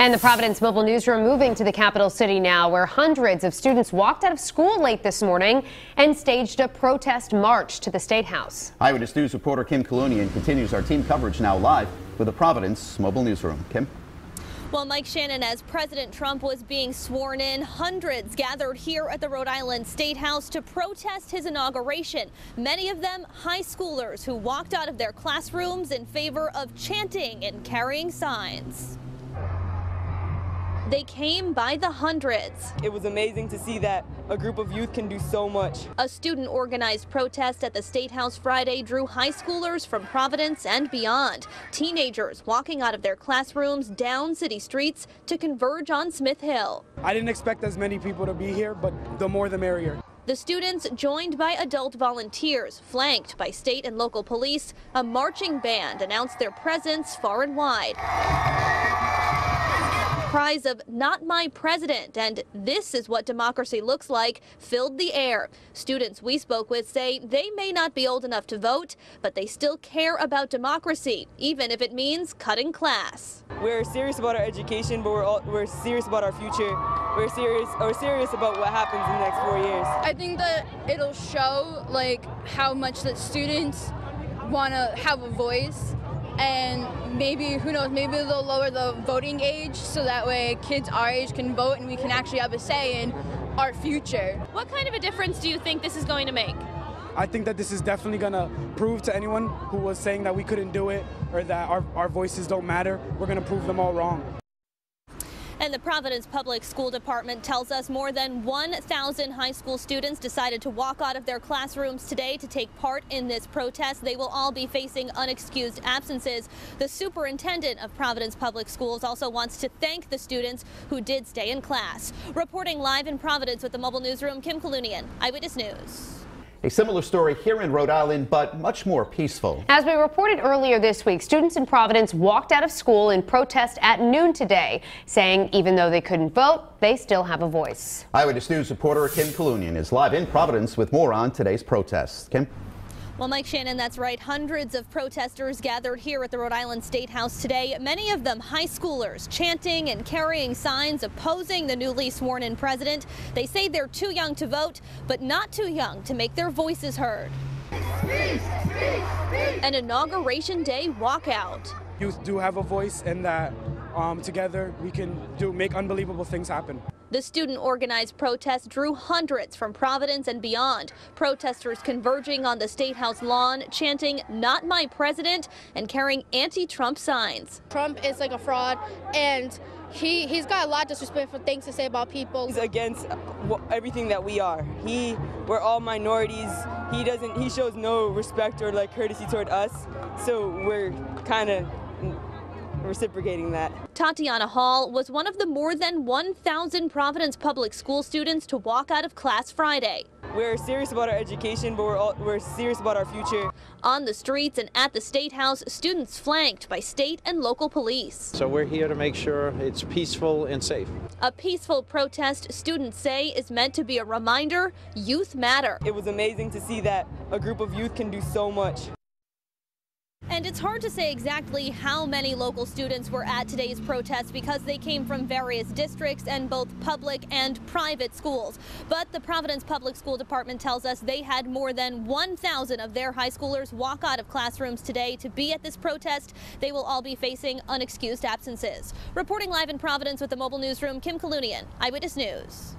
And the Providence Mobile Newsroom moving to the capital city now, where hundreds of students walked out of school late this morning and staged a protest march to the State House. Eyewitness News reporter Kim Kalunian continues our team coverage now live with the Providence Mobile Newsroom. Kim? Well, Mike Shannon, as President Trump was being sworn in, hundreds gathered here at the Rhode Island State House to protest his inauguration. Many of them high schoolers who walked out of their classrooms in favor of chanting and carrying signs. They came by the hundreds. It was amazing to see that a group of youth can do so much. A student organized protest at the State House Friday drew high schoolers from Providence and beyond. Teenagers walking out of their classrooms down city streets to converge on Smith Hill. I didn't expect as many people to be here, but the more the merrier. The students joined by adult volunteers, flanked by state and local police. A marching band announced their presence far and wide cries of not my president and this is what democracy looks like filled the air. Students we spoke with say they may not be old enough to vote, but they still care about democracy, even if it means cutting class. We're serious about our education, but we're, all, we're serious about our future. We're serious, we're serious about what happens in the next four years. I think that it'll show like how much that students want to have a voice and maybe who knows maybe they'll lower the voting age so that way kids our age can vote and we can actually have a say in our future what kind of a difference do you think this is going to make I think that this is definitely going to prove to anyone who was saying that we couldn't do it or that our, our voices don't matter, we're going to prove them all wrong. And the Providence Public School Department tells us more than 1,000 high school students decided to walk out of their classrooms today to take part in this protest. They will all be facing unexcused absences. The superintendent of Providence Public Schools also wants to thank the students who did stay in class. Reporting live in Providence with the Mobile Newsroom, Kim Kalunian, Eyewitness News. A similar story here in Rhode Island, but much more peaceful. As we reported earlier this week, students in Providence walked out of school in protest at noon today, saying even though they couldn't vote, they still have a voice. Eyewitness News reporter Kim Kalunian is live in Providence with more on today's protests. Kim? Well, Mike Shannon, that's right. Hundreds of protesters gathered here at the Rhode Island State House today, many of them high schoolers, chanting and carrying signs opposing the newly sworn in president. They say they're too young to vote, but not too young to make their voices heard. An inauguration day walkout. Youth do have a voice, and that um, together we can do make unbelievable things happen. The student organized protest drew hundreds from Providence and beyond. Protesters converging on the State House lawn, chanting, Not my president, and carrying anti Trump signs. Trump is like a fraud, and he, he's got a lot of disrespectful things to say about people. He's against everything that we are. He, we're all minorities. He doesn't, he shows no respect or like courtesy toward us. So we're kind of reciprocating that. Tatiana Hall was one of the more than 1,000 Providence Public School students to walk out of class Friday. We're serious about our education, but we're, all, we're serious about our future. On the streets and at the State House, students flanked by state and local police. So we're here to make sure it's peaceful and safe. A peaceful protest, students say, is meant to be a reminder youth matter. It was amazing to see that a group of youth can do so much. And it's hard to say exactly how many local students were at today's protest because they came from various districts and both public and private schools. But the Providence Public School Department tells us they had more than 1,000 of their high schoolers walk out of classrooms today to be at this protest. They will all be facing unexcused absences. Reporting live in Providence with the Mobile Newsroom, Kim Kalunian, Eyewitness News.